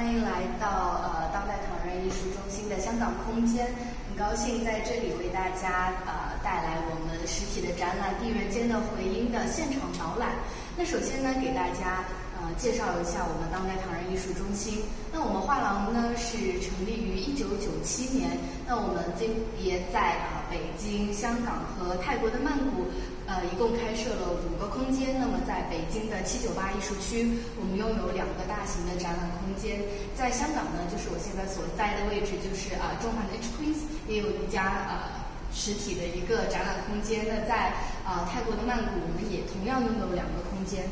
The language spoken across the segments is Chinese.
欢迎来到呃当代唐人艺术中心的香港空间。很高兴在这里为大家呃带来我们实体的展览《地人间的回音》的现场导览。那首先呢，给大家呃介绍一下我们当代唐人艺术中心。那我们画廊呢是成立于一九九七年。那我们分别在啊北京、香港和泰国的曼谷。呃，一共开设了五个空间。那么，在北京的七九八艺术区，我们拥有两个大型的展览空间。在香港呢，就是我现在所在的位置，就是啊中环的 H Queen 也有一家呃实体的一个展览空间。那在啊泰国的曼谷，我们也同样拥有两个空间。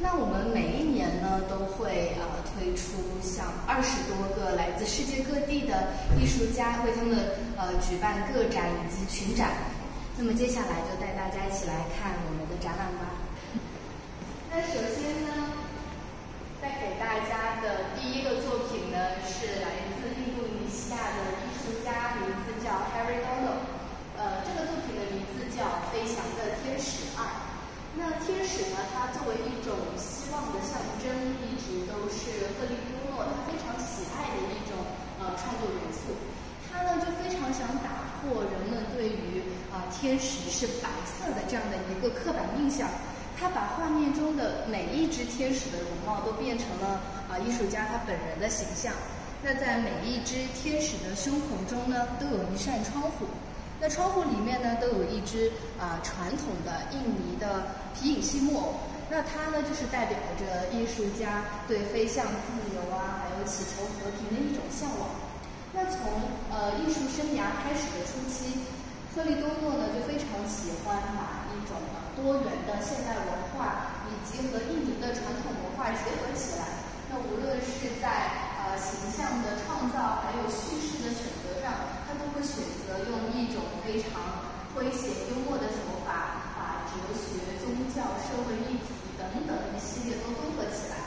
那我们每一年呢，都会呃推出像二十多个来自世界各地的艺术家，为他们呃举办个展以及群展。那么接下来就带大家一起来看我们的展览吧。那首先呢，带给大家的第一个作品呢，是来自印度尼西亚的艺术家，名字叫 Harry Dono。呃，这个作品的名字叫《飞翔的天使二》。那天使呢，它作为一种希望的象征，一直都是赫利多诺他非常喜爱的一种呃创作元素。他呢，就非常想打破人们对于啊，天使是白色的这样的一个刻板印象，他把画面中的每一只天使的容貌都变成了啊艺术家他本人的形象。那在每一只天使的胸口中呢，都有一扇窗户，那窗户里面呢，都有一只啊传统的印尼的皮影戏木偶。那它呢，就是代表着艺术家对飞向自由啊，还有祈求和平的一种向往。那从呃艺术生涯开始的初期。特利多诺呢，就非常喜欢把一种多元的现代文化以及和印尼的传统文化结合起来。那无论是在呃形象的创造，还有叙事的选择上，他都会选择用一种非常诙谐幽默的手法，把哲学、宗教、社会议题等等一系列都综合起来。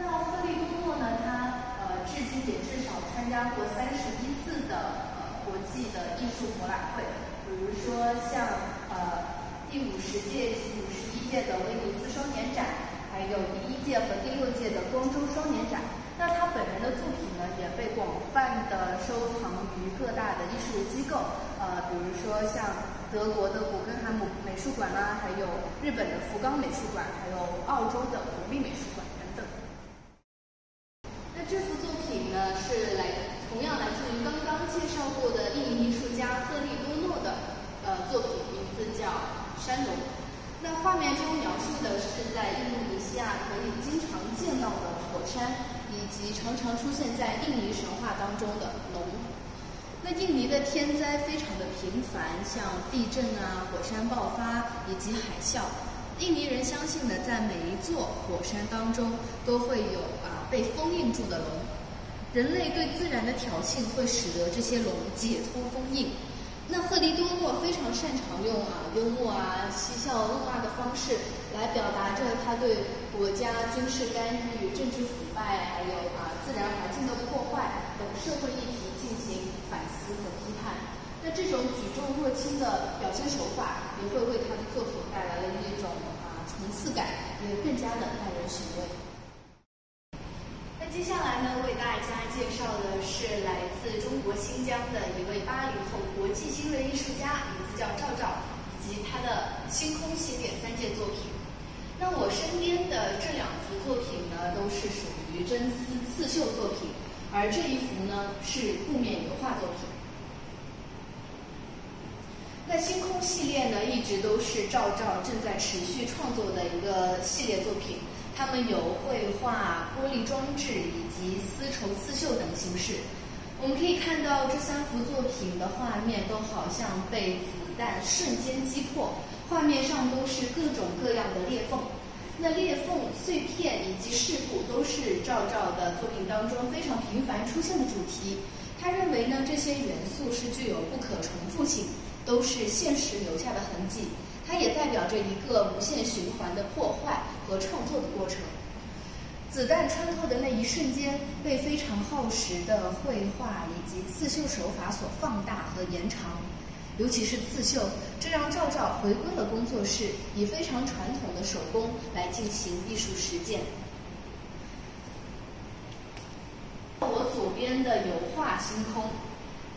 那特利多诺呢，他呃至今也至少参加过三十一次的呃国际的艺术博览会。比如说像呃第五十届及五十一届的威尼斯双年展，还有第一届和第六届的光州双年展。那他本人的作品呢，也被广泛的收藏于各大的艺术机构，呃，比如说像德国的古根海姆美术馆啦，还有日本的福冈美术馆，还有澳洲的国立美术馆等等。那这幅作品呢，是来同样来自于刚刚介绍过的印尼艺术家赫利多。呃作品名字叫山龙，那画面中描述的是在印度尼西亚可以经常见到的火山，以及常常出现在印尼神话当中的龙。那印尼的天灾非常的频繁，像地震啊、火山爆发以及海啸。印尼人相信呢，在每一座火山当中都会有啊被封印住的龙。人类对自然的挑衅会使得这些龙解脱封印。那赫利多诺非常擅长用啊幽默啊嬉笑怒骂的方式来表达着他对国家军事干预、政治腐败，还有啊自然环境的破坏等社会议题进行反思和批判。那这种举重若轻的表现手法，也会为他的作品带来了一种啊层次感，也更加的耐人寻味。接下来呢，为大家介绍的是来自中国新疆的一位八零后国际新锐艺术家，名字叫赵赵，以及他的星空系列三件作品。那我身边的这两幅作品呢，都是属于真丝刺绣作品，而这一幅呢是布面油画作品。那星空系列呢，一直都是赵赵正在持续创作的一个系列作品。他们有绘画、玻璃装置以及丝绸刺绣等形式。我们可以看到这三幅作品的画面都好像被子弹瞬间击破，画面上都是各种各样的裂缝。那裂缝、碎片以及事故都是赵赵的作品当中非常频繁出现的主题。他认为呢，这些元素是具有不可重复性，都是现实留下的痕迹。它也代表着一个无限循环的破坏和创作的过程。子弹穿透的那一瞬间，被非常耗时的绘画以及刺绣手法所放大和延长。尤其是刺绣，这让赵赵回归了工作室，以非常传统的手工来进行艺术实践。我左边的油画星空。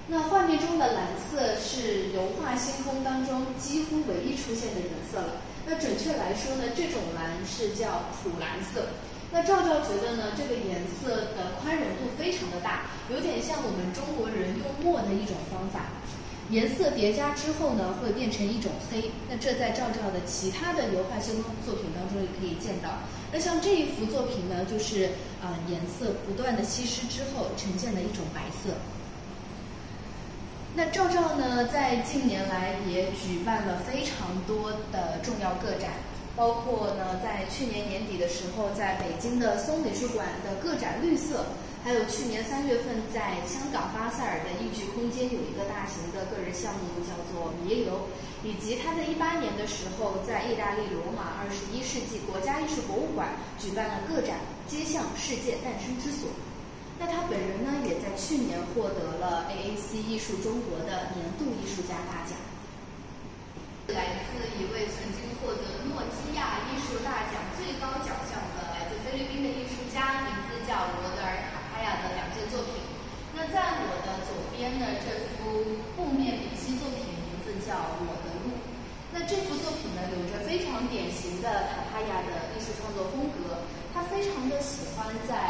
那画面中的蓝色是油画星空当中几乎唯一出现的颜色了。那准确来说呢，这种蓝是叫普蓝色。那赵赵觉得呢，这个颜色的宽容度非常的大，有点像我们中国人用墨的一种方法。颜色叠加之后呢，会变成一种黑。那这在赵赵的其他的油画星空作品当中也可以见到。那像这一幅作品呢，就是啊颜色不断的稀释之后呈现的一种白色。那赵赵呢，在近年来也举办了非常多的重要个展，包括呢，在去年年底的时候，在北京的松美术馆的个展《绿色》。还有去年三月份在香港巴塞尔的艺剧空间有一个大型的个人项目叫做《弥留》，以及他在一八年的时候在意大利罗马二十一世纪国家艺术博物馆举办了个展《街巷世界诞生之所》。那他本人呢，也在去年获得了 AAC 艺术中国的年度艺术家大奖。来自一位曾经获得诺基亚艺术大奖最高奖项的来自菲律宾的艺术家，名字叫罗德尔塔。的两件作品，那在我的左边呢，这幅布面丙烯作品名字叫《我的路》。那这幅作品呢，有着非常典型的塔帕亚的艺术创作风格。他非常的喜欢在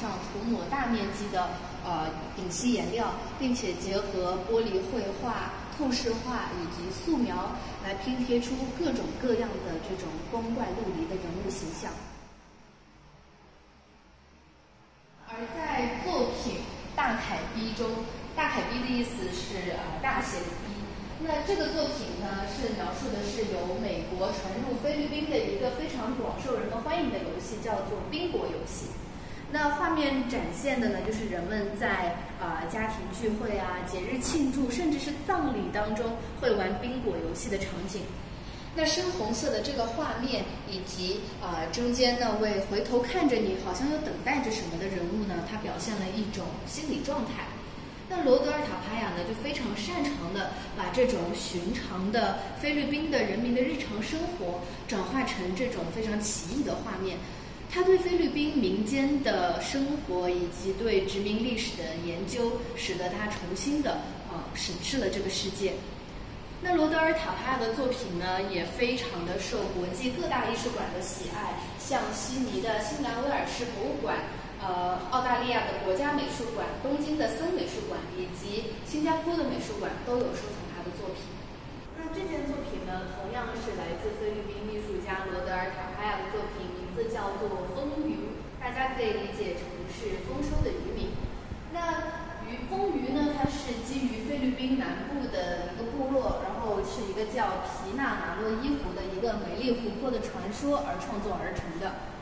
上涂抹大面积的呃丙烯颜料，并且结合玻璃绘画、透视画以及素描来拼贴出各种各样的这种光怪陆离的人物形象。而在作品《大凯逼》中，“大凯逼”的意思是呃大写的 B。那这个作品呢，是描述的是由美国传入菲律宾的一个非常广受人们欢迎的游戏，叫做宾果游戏。那画面展现的呢，就是人们在啊家庭聚会啊、节日庆祝，甚至是葬礼当中会玩宾果游戏的场景。那深红色的这个画面，以及啊中间那位回头看着你，好像又等待着什么的人物呢？它表现了一种心理状态。那罗德尔塔帕亚呢，就非常擅长的把这种寻常的菲律宾的人民的日常生活，转化成这种非常奇异的画面。他对菲律宾民间的生活以及对殖民历史的研究，使得他重新的呃审视了这个世界。那罗德尔塔帕的作品呢，也非常的受国际各大艺术馆的喜爱，像悉尼的新南威尔士博物馆、呃，澳大利亚的国家美术馆、东京的森美术馆以及新加坡的美术馆都有收藏他的作品。那这件作品呢，同样是来自菲律宾艺术家罗德尔塔帕亚的作品，名字叫做《风鱼》，大家可以理解成是丰收的渔民。那鱼丰鱼呢？它是基于菲律宾南部的一个部落，然后是一个叫皮纳马洛伊湖的一个美丽湖泊的传说而创作而成的。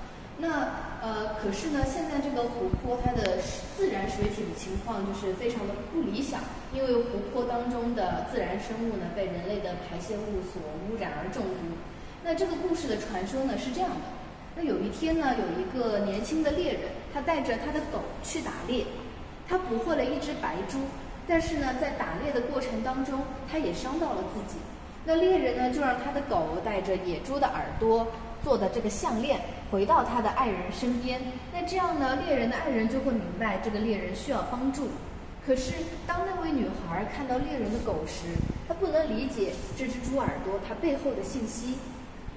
那呃，可是呢，现在这个湖泊它的自然水体的情况就是非常的不理想，因为湖泊当中的自然生物呢被人类的排泄物所污染而中毒。那这个故事的传说呢是这样的：那有一天呢，有一个年轻的猎人，他带着他的狗去打猎。他捕获了一只白猪，但是呢，在打猎的过程当中，他也伤到了自己。那猎人呢，就让他的狗带着野猪的耳朵做的这个项链回到他的爱人身边。那这样呢，猎人的爱人就会明白这个猎人需要帮助。可是，当那位女孩看到猎人的狗时，她不能理解这只猪耳朵它背后的信息。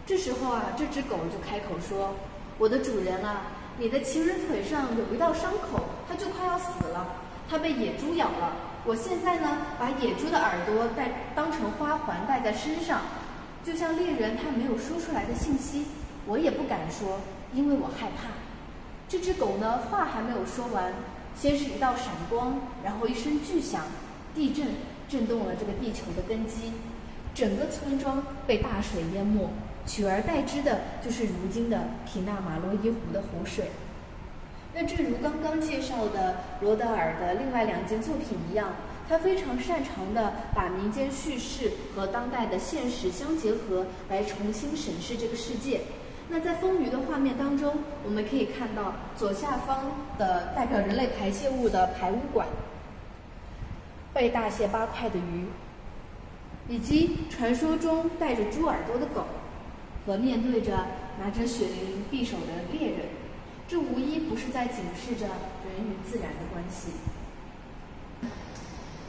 这时候啊，这只狗就开口说：“我的主人啊。”你的情人腿上有一道伤口，它就快要死了，它被野猪咬了。我现在呢，把野猪的耳朵戴当成花环戴在身上，就像猎人他没有说出来的信息，我也不敢说，因为我害怕。这只狗呢，话还没有说完，先是一道闪光，然后一声巨响，地震震动了这个地球的根基，整个村庄被大水淹没。取而代之的就是如今的皮纳马洛伊湖的湖水。那正如刚刚介绍的罗德尔的另外两件作品一样，他非常擅长的把民间叙事和当代的现实相结合，来重新审视这个世界。那在丰腴的画面当中，我们可以看到左下方的代表人类排泄物的排污管，被大卸八块的鱼，以及传说中带着猪耳朵的狗。和面对着拿着血淋淋匕首的猎人，这无一不是在警示着人与自然的关系。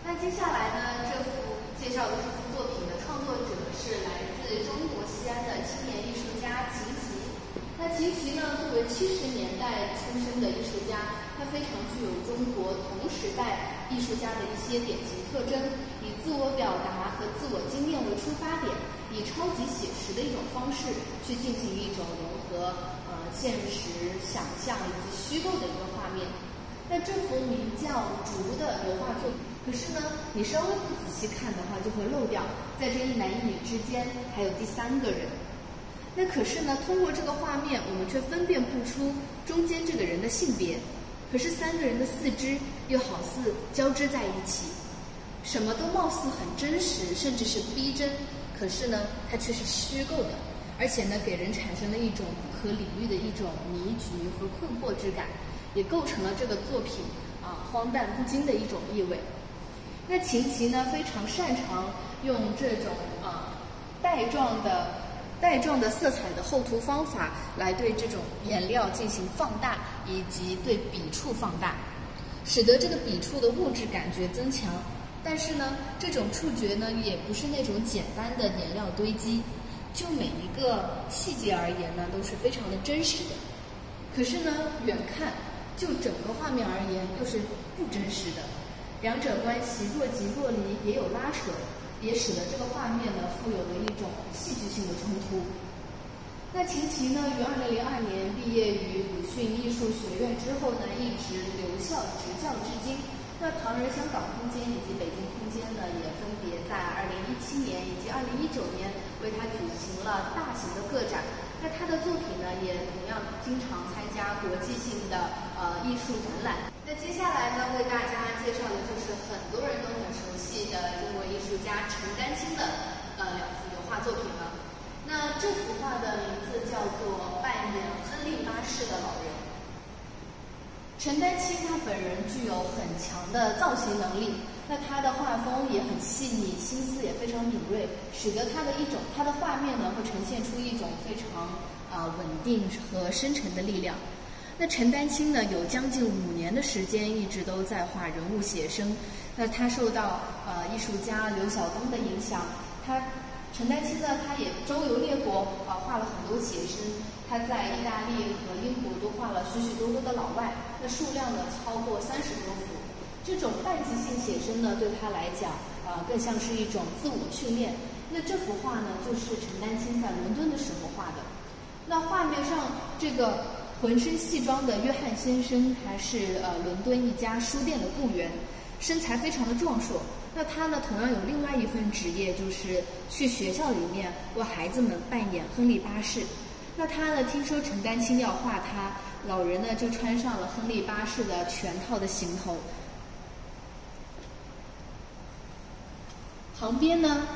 那接下来呢，这幅介绍的这幅作品的创作者是来自中国西安的青年艺术家秦琦。那秦琦呢，作为七十年代出生的艺术家，他非常具有中国同时代艺术家的一些典型特征，以自我表达和自我经验为出发点，以超级写实的一种方式去进行一种融合呃现实、想象以及虚构的一个画面。那这幅名叫《竹》的油画作品。可是呢，你稍微不仔细看的话，就会漏掉，在这一男一女之间还有第三个人。那可是呢，通过这个画面，我们却分辨不出中间这个人的性别。可是三个人的四肢又好似交织在一起，什么都貌似很真实，甚至是逼真。可是呢，它却是虚构的，而且呢，给人产生了一种不可理喻的一种迷局和困惑之感，也构成了这个作品啊荒诞不经的一种意味。那秦琪呢，非常擅长用这种啊带状的带状的色彩的厚涂方法，来对这种颜料进行放大，以及对笔触放大，使得这个笔触的物质感觉增强。但是呢，这种触觉呢，也不是那种简单的颜料堆积，就每一个细节而言呢，都是非常的真实的。可是呢，远看就整个画面而言，又是不真实的。两者关系若即若离，也有拉扯，也使得这个画面呢富有了一种戏剧性的冲突。那秦琪呢，于二零零二年毕业于鲁迅艺术学院之后呢，一直留校执教至今。那唐人香港空间以及北京空间呢，也分别在二零一七年以及二零一九年为他举行了大型的个展。那他的作品呢，也同样经常参加国际性的呃艺术展览。那接下来呢，为大家介绍的就是很多人都很熟悉的中国艺术家陈丹青的呃两幅油画作品了。那这幅画的名字叫做《扮演亨利八世的老人》。陈丹青他本人具有很强的造型能力。那他的画风也很细腻，心思也非常敏锐，使得他的一种他的画面呢会呈现出一种非常啊稳定和深沉的力量。那陈丹青呢有将近五年的时间一直都在画人物写生。那他受到呃艺术家刘晓东的影响，他陈丹青呢他也周游列国啊画了很多写生。他在意大利和英国都画了许许多多的老外，那数量呢超过三十多幅。这种半即兴写生呢，对他来讲，啊，更像是一种自我训练。那这幅画呢，就是陈丹青在伦敦的时候画的。那画面上这个浑身戏装的约翰先生，他是呃伦敦一家书店的雇员，身材非常的壮硕。那他呢，同样有另外一份职业，就是去学校里面为孩子们扮演亨利八世。那他呢，听说陈丹青要画他，老人呢就穿上了亨利八世的全套的行头。旁边呢，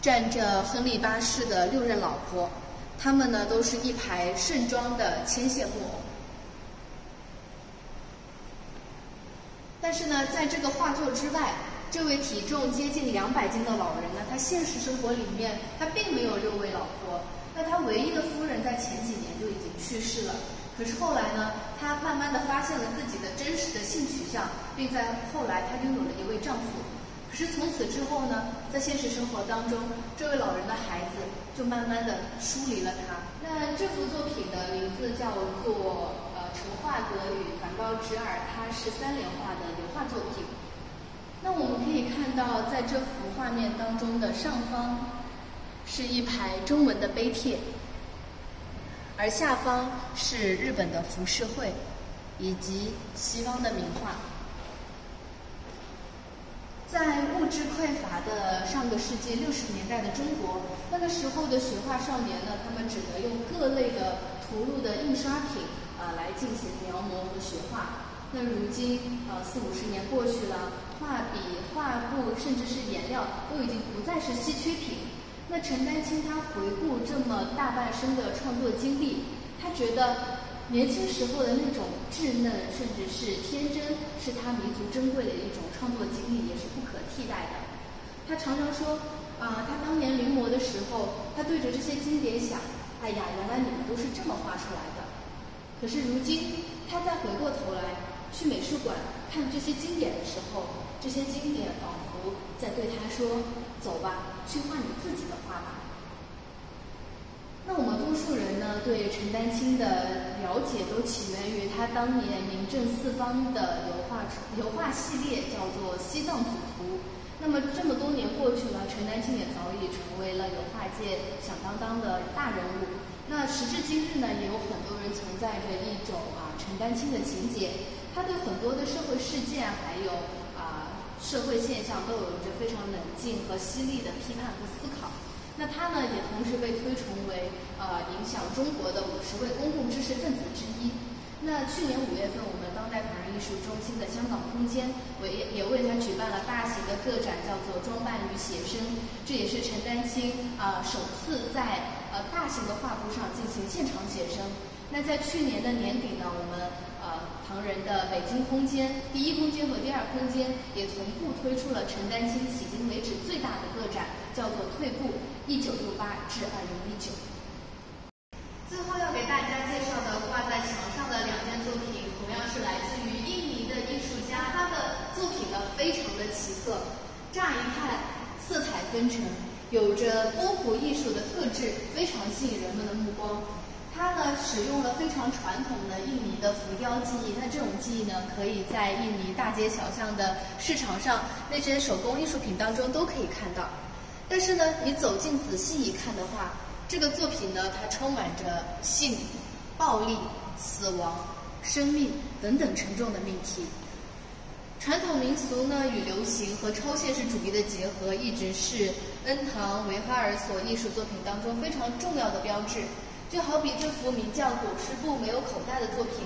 站着亨利八世的六任老婆，他们呢都是一排盛装的牵线木偶。但是呢，在这个画作之外，这位体重接近两百斤的老人呢，他现实生活里面他并没有六位老婆，那他唯一的夫人在前几年就已经去世了。可是后来呢，他慢慢的发现了自己的真实的性取向，并在后来他拥有了一位丈夫。可是从此之后呢，在现实生活当中，这位老人的孩子就慢慢的疏离了他。那这幅作品的名字叫做《呃，成化阁与梵高之二》，它是三联画的油画作品。那我们可以看到，在这幅画面当中的上方是一排中文的碑帖，而下方是日本的浮世绘以及西方的名画。在物质匮乏的上个世纪六十年代的中国，那个时候的学画少年呢，他们只能用各类的涂录的印刷品啊来进行描摹和学画。那如今呃四五十年过去了，画笔、画布甚至是颜料都已经不再是稀缺品。那陈丹青他回顾这么大半生的创作经历，他觉得。年轻时候的那种稚嫩，甚至是天真，是他弥足珍贵的一种创作经历，也是不可替代的。他常常说，啊，他当年临摹的时候，他对着这些经典想，哎呀，原来你们都是这么画出来的。可是如今，他再回过头来去美术馆看这些经典的时候，这些经典仿佛在对他说：“走吧，去画你自己的画吧。”那我们多数人呢，对陈丹青的了解都起源于他当年名震四方的油画油画系列，叫做《西藏组图》。那么这么多年过去了，陈丹青也早已成为了油画界响当当的大人物。那时至今日呢，也有很多人存在着一种啊陈丹青的情节，他对很多的社会事件还有啊社会现象都有着非常冷静和犀利的批判和思考。那他呢，也同时被推崇为呃影响中国的五十位公共知识分子之一。那去年五月份，我们当代唐人艺术中心的香港空间为也为他举办了大型的个展，叫做“装扮与写生”，这也是陈丹青啊首次在呃大型的画布上进行现场写生。那在去年的年底呢，我们唐人的北京空间第一空间和第二空间也同步推出了陈丹青迄今为止最大的个展，叫做“退步：一九六八至二零一九”。最后要给大家介绍的挂在墙上的两件作品，同样是来自于印尼的艺术家，他的作品呢非常的奇特，乍一看色彩纷呈，有着波普艺术的特质，非常吸引人们的目光。它呢使用了非常传统的印尼的浮雕技艺，那这种技艺呢，可以在印尼大街小巷的市场上那些手工艺术品当中都可以看到。但是呢，你走近仔细一看的话，这个作品呢，它充满着性、暴力、死亡、生命等等沉重的命题。传统民俗呢与流行和超现实主义的结合，一直是恩唐维哈尔所艺术作品当中非常重要的标志。就好比这幅名叫《裹尸布没有口袋》的作品，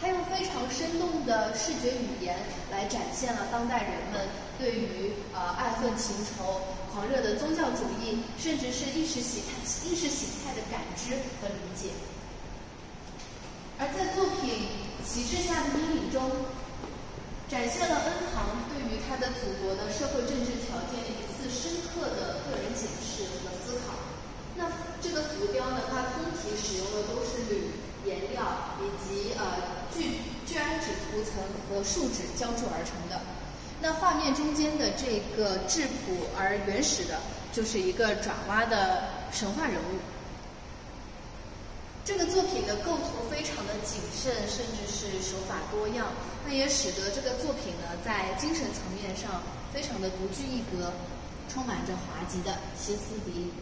它用非常生动的视觉语言来展现了当代人们对于呃爱恨情仇、狂热的宗教主义，甚至是意识形态意识形态的感知和理解。而在作品《旗帜下的阴影》中，展现了恩唐对于他的祖国的社会政治条件一次深刻的个人检视和思考。那这个浮雕呢，它通体使用的都是铝颜料以及呃聚聚氨酯涂层和树脂浇筑而成的。那画面中间的这个质朴而原始的，就是一个爪哇的神话人物。这个作品的构图非常的谨慎，甚至是手法多样，那也使得这个作品呢，在精神层面上非常的独具一格，充满着滑稽的歇斯底里。